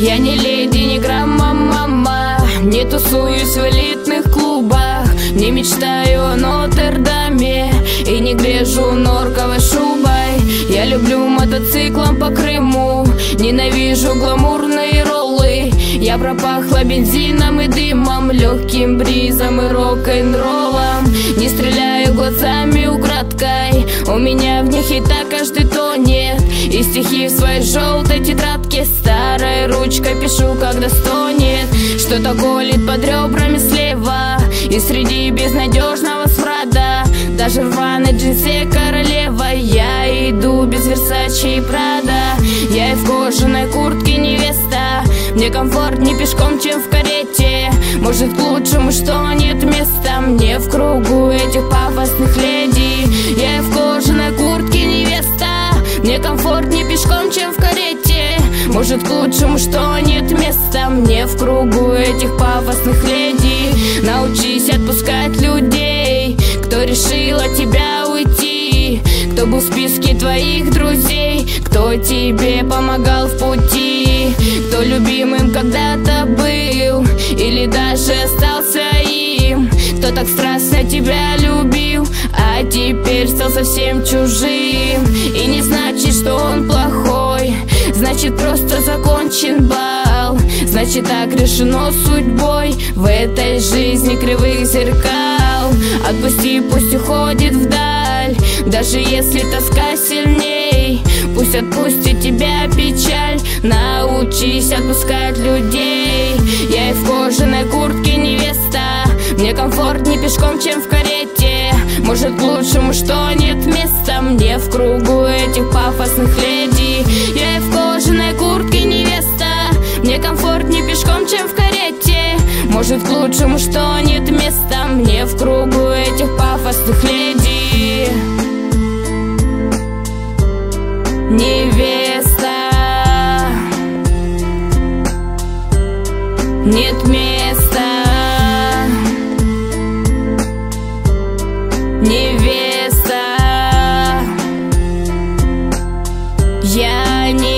Я не леди, не грамма, мама Не тусуюсь в элитных клубах Не мечтаю о Нотр-Даме И не грежу норковой шубой. Я люблю мотоциклом по Крыму Ненавижу гламурные роллы. Я пропахла бензином и дымом Легким бризом и рок-н-роллом. Не стреляю глазами украдкой У меня в них и так каждый тонет. И стихи в своей желтой тетрадке ручкой пишу, когда стонет. Что-то колет под ребрами слева? И среди безнадежного смрада Даже рваной джинсе королева. Я иду без Версачи и Прада. Я и в кожаной куртке невеста. Мне комфортнее пешком, чем в карете. Может к лучшему, что нет места Мне в кругу этих пафосных леди. Я и в кожаной куртке невеста. Мне комфортнее пешком, чем в карете Может к лучшему, что нет места Мне в кругу этих пафосных леди? Научись отпускать людей Кто решил от тебя уйти. Кто был в списке твоих друзей Кто тебе помогал в пути. Кто любимым когда-то был Или даже остался им. Кто так страстно тебя любил А теперь стал совсем чужим. И не значит, что он плохой Значит, так решено судьбой В этой жизни кривых зеркал. Отпусти, пусть уходит вдаль Даже если тоска сильней. Пусть отпустит тебя печаль Научись отпускать людей. Я и в кожаной куртке невеста Мне комфортнее пешком, чем в карете. Может к лучшему, что нет места Мне в кругу этих пафосных леди Может к лучшему, что нет места мне в кругу этих пафосных леди Невеста. Нет места. Невеста. Я не